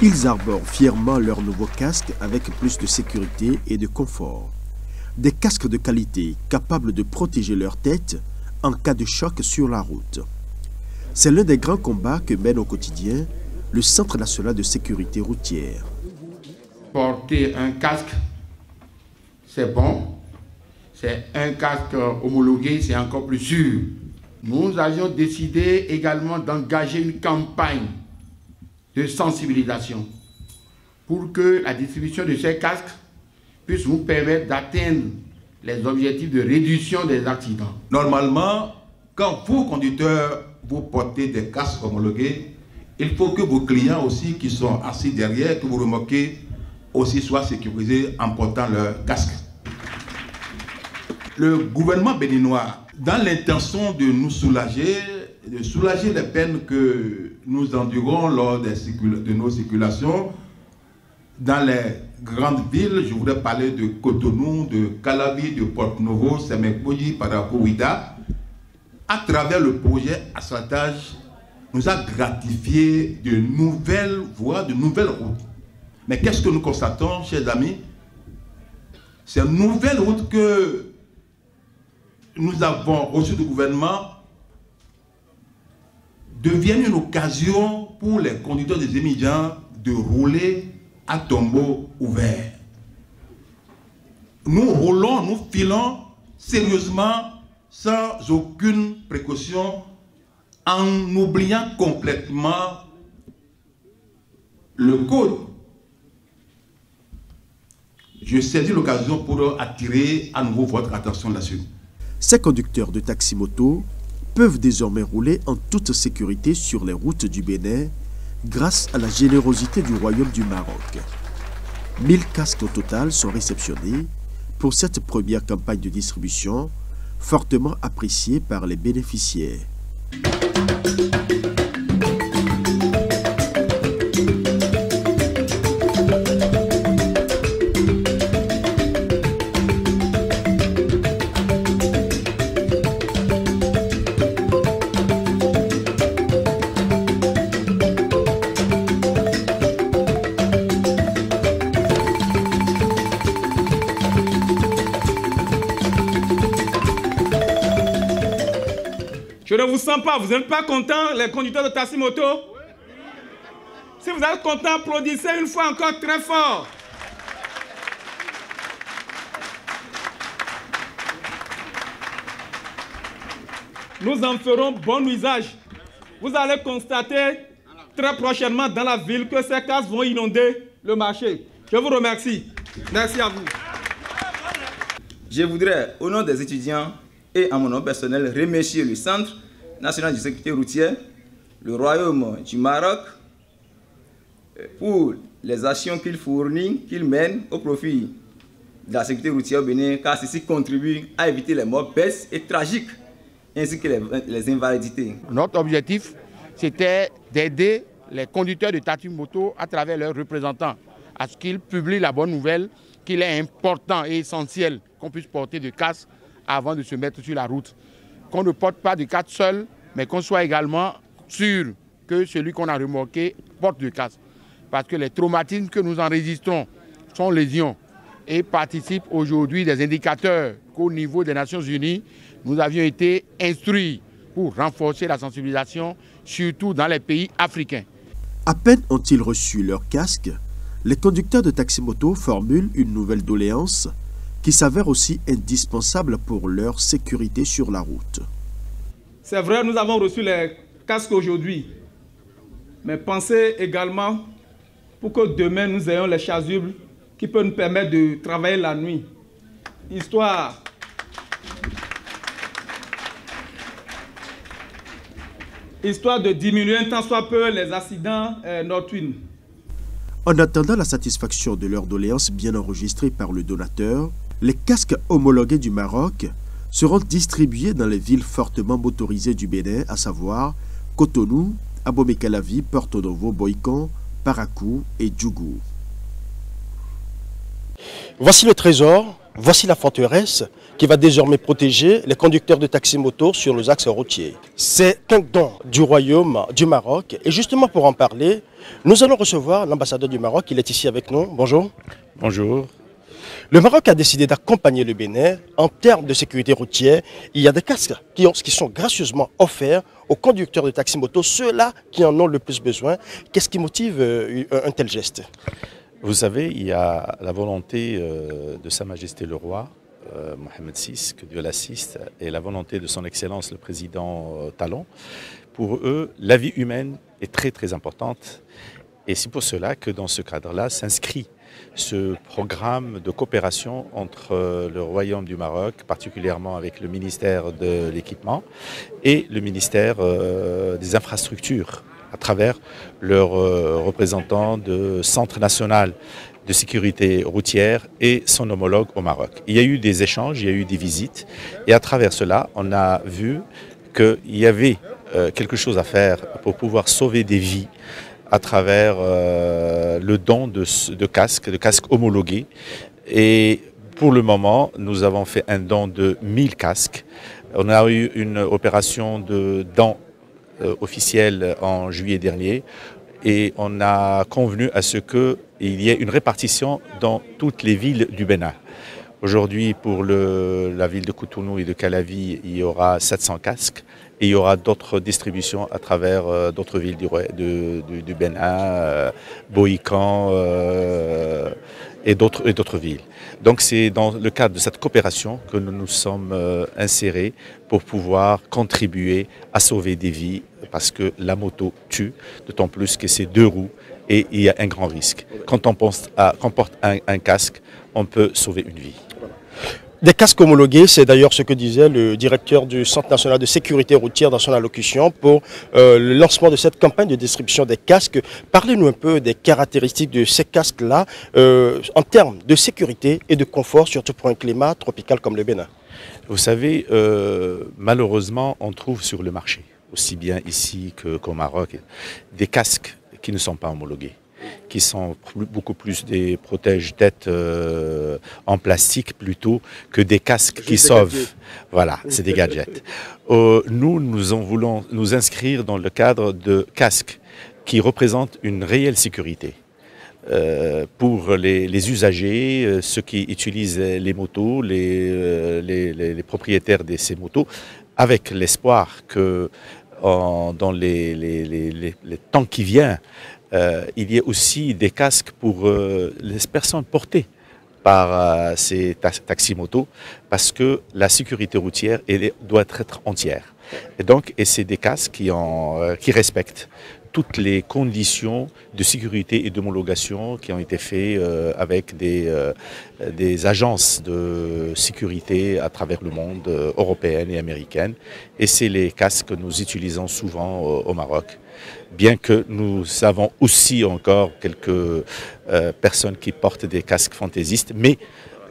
Ils arborent fièrement leur nouveau casque avec plus de sécurité et de confort. Des casques de qualité capables de protéger leur tête en cas de choc sur la route. C'est l'un des grands combats que mène au quotidien le Centre national de sécurité routière. Porter un casque, c'est bon. C'est un casque homologué, c'est encore plus sûr. Nous avions décidé également d'engager une campagne de sensibilisation pour que la distribution de ces casques puisse nous permettre d'atteindre les objectifs de réduction des accidents. Normalement, quand vous, conducteurs, vous portez des casques homologués, il faut que vos clients aussi qui sont assis derrière, que vous remarquez, aussi soient sécurisés en portant leur casque. Le gouvernement béninois, dans l'intention de nous soulager, de soulager les peines que nous endurons lors de nos circulations dans les grandes villes, je voudrais parler de Cotonou, de Calavi, de Porto-Novo, Semekoyi, Parapouida, à travers le projet Assatage, nous a gratifié de nouvelles voies, de nouvelles routes. Mais qu'est-ce que nous constatons, chers amis? Ces nouvelles routes que nous avons reçues du gouvernement deviennent une occasion pour les conducteurs des émigrants de rouler à tombeau ouvert. Nous roulons, nous filons sérieusement, sans aucune précaution, en oubliant complètement le code. Je saisis l'occasion pour attirer à nouveau votre attention là-dessus. Ces conducteurs de taxi-moto peuvent désormais rouler en toute sécurité sur les routes du Bénin grâce à la générosité du Royaume du Maroc. 1000 casques au total sont réceptionnés pour cette première campagne de distribution fortement appréciée par les bénéficiaires. Ne vous sens pas. Vous n'êtes pas contents, les conducteurs de taxi moto? Si vous êtes contents, applaudissez une fois encore très fort. Nous en ferons bon usage. Vous allez constater très prochainement dans la ville que ces cases vont inonder le marché. Je vous remercie. Merci à vous. Je voudrais, au nom des étudiants et à mon nom personnel, remercier le Centre national de sécurité routière, le Royaume du Maroc, euh, pour les actions qu'il fournit, qu'il mène au profit de la sécurité routière au Bénin, car ceci contribue à éviter les morts bêtes et tragiques, ainsi que les, les invalidités. Notre objectif, c'était d'aider les conducteurs de taxi moto à travers leurs représentants à ce qu'ils publient la bonne nouvelle qu'il est important et essentiel qu'on puisse porter de casque avant de se mettre sur la route. Qu'on ne porte pas de casque seul, mais qu'on soit également sûr que celui qu'on a remorqué porte de casque. Parce que les traumatismes que nous enregistrons sont lésions et participent aujourd'hui des indicateurs qu'au niveau des Nations Unies, nous avions été instruits pour renforcer la sensibilisation, surtout dans les pays africains. À peine ont-ils reçu leur casque, les conducteurs de taxi-moto formulent une nouvelle doléance qui s'avère aussi indispensable pour leur sécurité sur la route. C'est vrai, nous avons reçu les casques aujourd'hui, mais pensez également pour que demain nous ayons les chasubles qui peuvent nous permettre de travailler la nuit. Histoire histoire de diminuer un tant soit peu les accidents euh, nocturnes. En attendant la satisfaction de leur doléance bien enregistrée par le donateur, les casques homologués du Maroc seront distribués dans les villes fortement motorisées du Bénin, à savoir Cotonou, Abomey-Calavi, Porto Novo, Boïcon, Parakou et Djougou. Voici le trésor Voici la forteresse qui va désormais protéger les conducteurs de taxi-moto sur nos axes routiers. C'est un don du royaume du Maroc. Et justement pour en parler, nous allons recevoir l'ambassadeur du Maroc. Il est ici avec nous. Bonjour. Bonjour. Le Maroc a décidé d'accompagner le Bénin en termes de sécurité routière. Il y a des casques qui, sont gracieusement offerts aux conducteurs de taxi-moto, ceux-là qui en ont le plus besoin. Qu'est-ce qui motive euh, un tel geste? Vous savez, il y a la volonté euh, de Sa Majesté le Roi, euh, Mohamed VI, que Dieu l'assiste, et la volonté de Son Excellence le Président Talon. Pour eux, la vie humaine est très très importante. Et c'est pour cela que dans ce cadre-là s'inscrit ce programme de coopération entre euh, le Royaume du Maroc, particulièrement avec le ministère de l'équipement et le ministère euh, des infrastructures, à travers leurs euh, représentants de Centre national de sécurité routière et son homologue au Maroc. Il y a eu des échanges, il y a eu des visites, et à travers cela, on a vu qu'il y avait quelque chose à faire pour pouvoir sauver des vies à travers euh, le don de, casques, de casques homologués. Et pour le moment, nous avons fait un don de 1000 casques. On a eu une opération de don euh, officielle en juillet dernier et on a convenu à ce qu'il y ait une répartition dans toutes les villes du Bénin. Aujourd'hui, pour la ville de Cotonou et de Calavi, il y aura 700 casques. Et il y aura d'autres distributions à travers euh, d'autres villes du, du, Bénin, euh, euh, et d'autres villes. Donc c'est dans le cadre de cette coopération que nous nous sommes insérés pour pouvoir contribuer à sauver des vies parce que la moto tue, d'autant plus que c'est deux roues et il y a un grand risque. Quand on, pense à, porte un casque, on peut sauver une vie. Des casques homologués, c'est d'ailleurs ce que disait le directeur du Centre national de sécurité routière dans son allocution pour euh, le lancement de cette campagne de distribution des casques. Parlez-nous un peu des caractéristiques de ces casques-là euh, en termes de sécurité et de confort, surtout pour un climat tropical comme le Bénin. Vous savez, euh, malheureusement, on trouve sur le marché, aussi bien ici qu'au Maroc, des casques qui ne sont pas homologués qui sont beaucoup plus des protège-têtes euh, en plastique plutôt que des casques qui sauvent. Voilà, c'est des gadgets. Euh, nous, nous en voulons nous inscrire dans le cadre de casques qui représentent une réelle sécurité. Euh, pour les, usagers, ceux qui utilisent les motos, les, les, propriétaires de ces motos, avec l'espoir que dans les, temps qui viennent, euh, il y a aussi des casques pour euh, les personnes portées par euh, ces taxis-motos parce que la sécurité routière doit être entière. Et donc, et c'est des casques qui, respectent toutes les conditions de sécurité et d'homologation qui ont été faites avec des, agences de sécurité à travers le monde, européennes et américaines. Et c'est les casques que nous utilisons souvent au Maroc. Bien que nous avons aussi encore quelques personnes qui portent des casques fantaisistes, mais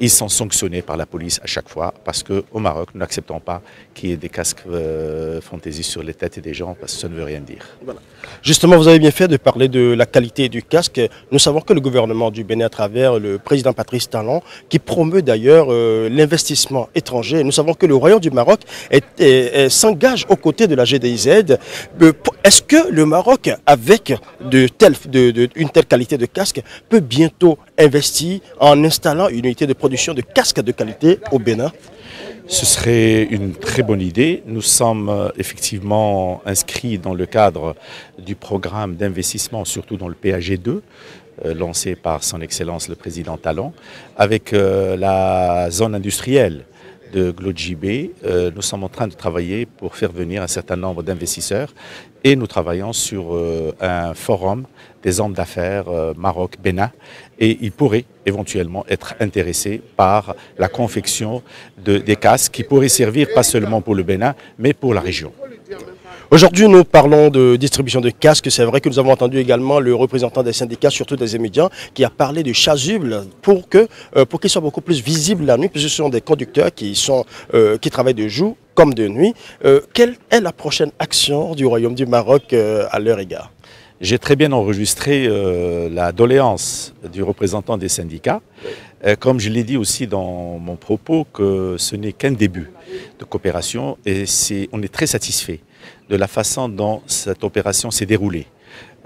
ils sont sanctionnés par la police à chaque fois parce qu'au Maroc, nous n'acceptons pas qu'il y ait des casques euh, fantaisistes sur les têtes des gens parce que ça ne veut rien dire. Justement, vous avez bien fait de parler de la qualité du casque. Nous savons que le gouvernement du Bénin, à travers le président Patrice Talon, qui promeut d'ailleurs euh, l'investissement étranger, nous savons que le Royaume du Maroc s'engage aux côtés de la GDIZ. Euh, est-ce que le Maroc, avec une telle qualité de casque, peut bientôt investir en installant une unité de production de casques de qualité au Bénin ce serait une très bonne idée. Nous sommes euh, effectivement inscrits dans le cadre du programme d'investissement, surtout dans le PAG2, euh, lancé par son Excellence le Président Talon, avec euh, la zone industrielle de GloJB. nous sommes en train de travailler pour faire venir un certain nombre d'investisseurs et nous travaillons sur un forum des hommes d'affaires Maroc-Bénin et ils pourraient éventuellement être intéressés par la confection de, des casques qui pourraient servir pas seulement pour le Bénin, mais pour la région. Aujourd'hui, nous parlons de distribution de casques. C'est vrai que nous avons entendu également le représentant des syndicats, surtout des médias, qui a parlé de chasubles pour que euh, pour qu'ils soient beaucoup plus visibles la nuit, puisque ce sont des conducteurs euh, qui travaillent de jour comme de nuit. Euh, quelle est la prochaine action du Royaume du Maroc à leur égard? J'ai très bien enregistré la doléance du représentant des syndicats comme je l'ai dit aussi dans mon propos, que ce n'est qu'un début de coopération et on est très satisfait de la façon dont cette opération s'est déroulée.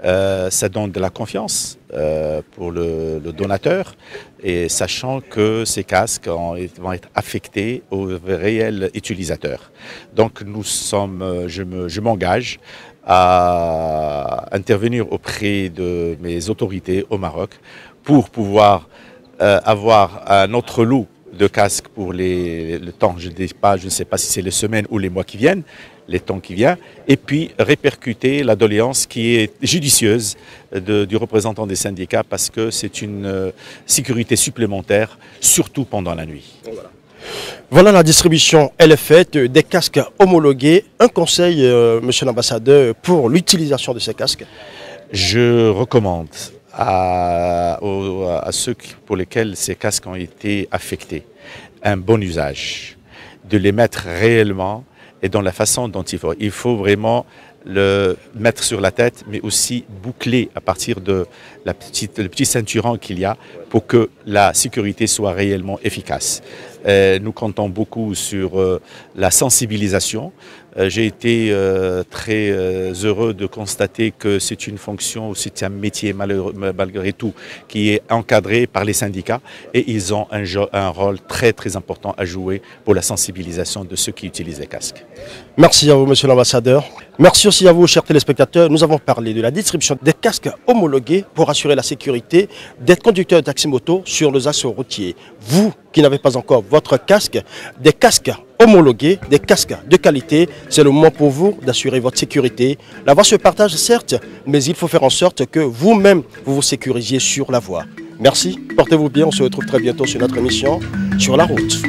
Euh, ça donne de la confiance euh, pour le, donateur et sachant que ces casques vont être affectés aux réels utilisateurs. Donc nous sommes, je m'engage à intervenir auprès de mes autorités au Maroc pour pouvoir euh, avoir un autre lot de casques pour les, le temps, je, dis pas, je ne sais pas si c'est les semaines ou les mois qui viennent, les temps qui viennent, et puis répercuter la doléance qui est judicieuse du représentant des syndicats parce que c'est une euh, sécurité supplémentaire, surtout pendant la nuit. Voilà. la distribution, elle est faite, des casques homologués. Un conseil, euh, monsieur l'ambassadeur, pour l'utilisation de ces casques Je recommande à, à, ceux pour lesquels ces casques ont été affectés un bon usage, de les mettre réellement et dans la façon dont il faut. Il faut vraiment le mettre sur la tête, mais aussi boucler à partir de la petite, le petit ceinturon qu'il y a pour que la sécurité soit réellement efficace. Euh, nous comptons beaucoup sur euh, la sensibilisation. Euh, j'ai été très heureux de constater que c'est une fonction, c'est un métier malgré tout qui est encadré par les syndicats et ils ont un, rôle très très important à jouer pour la sensibilisation de ceux qui utilisent les casques. Merci à vous, monsieur l'ambassadeur. Merci aussi à vous, chers téléspectateurs. Nous avons parlé de la distribution des casques homologués pour assurer la sécurité des conducteurs de taxi-moto sur les axes routiers. Vous qui n'avez pas encore votre casque, des casques homologués, des casques de qualité, c'est le moment pour vous d'assurer votre sécurité. La voie se partage certes, mais il faut faire en sorte que vous-même, vous vous sécurisiez sur la voie. Merci, portez-vous bien, on se retrouve très bientôt sur notre émission Sur la route.